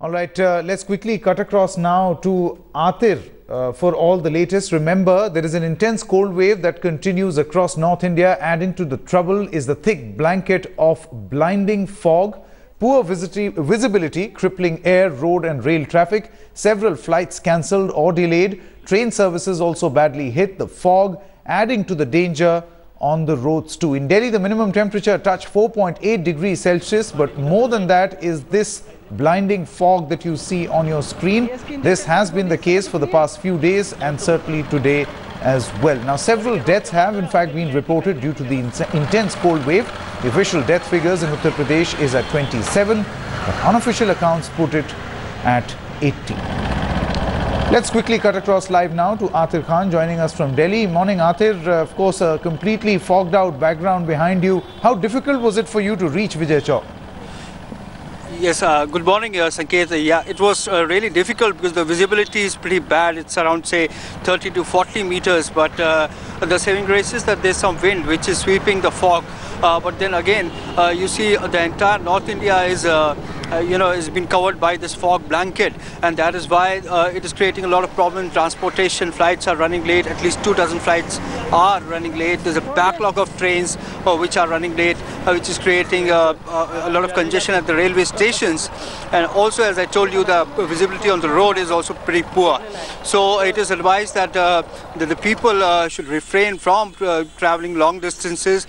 All right, uh, let's quickly cut across now to Atir uh, for all the latest. Remember, there is an intense cold wave that continues across North India. Adding to the trouble is the thick blanket of blinding fog, poor visibility, crippling air, road and rail traffic. Several flights cancelled or delayed. Train services also badly hit. The fog adding to the danger on the roads too. In Delhi, the minimum temperature touched 4.8 degrees Celsius, but more than that is this blinding fog that you see on your screen. This has been the case for the past few days and certainly today as well. Now, several deaths have in fact been reported due to the intense cold wave. The official death figures in Uttar Pradesh is at 27, but unofficial accounts put it at 80. Let's quickly cut across live now to Atir Khan joining us from Delhi. Morning Atir, uh, of course a completely fogged out background behind you. How difficult was it for you to reach Vijay Chowk? Yes, uh, good morning, uh, Sanket. Yeah, it was uh, really difficult because the visibility is pretty bad. It's around, say, 30 to 40 meters. But uh, the saving grace is that there's some wind which is sweeping the fog. Uh, but then again, uh, you see the entire North India is uh, you know, has been covered by this fog blanket, and that is why uh, it is creating a lot of problem in transportation. Flights are running late. At least two dozen flights are running late. There's a backlog of trains uh, which are running late, uh, which is creating uh, uh, a lot of congestion at the railway stations. And also, as I told you, the visibility on the road is also pretty poor. So it is advised that, that the people should refrain from traveling long distances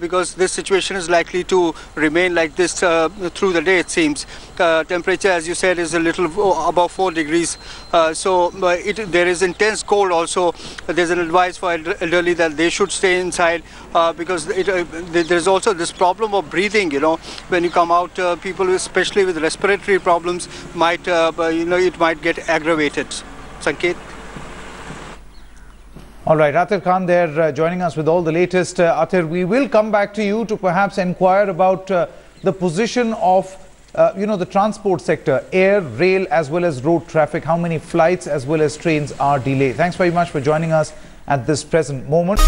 because this situation is likely to remain like this through the day, it seems. Uh, temperature, as you said, is a little above 4 degrees. Uh, so it, there is intense cold also. There's an advice for elderly that they should stay inside uh, because it, uh, there's also this problem of breathing, you know. When you come out, uh, people especially with respiratory problems might, uh, you know, it might get aggravated. Sanket? All right, Atir Khan there uh, joining us with all the latest. Uh, Atir, we will come back to you to perhaps inquire about the position of uh, you know, the transport sector, air, rail, as well as road traffic, how many flights as well as trains are delayed. Thanks very much for joining us at this present moment.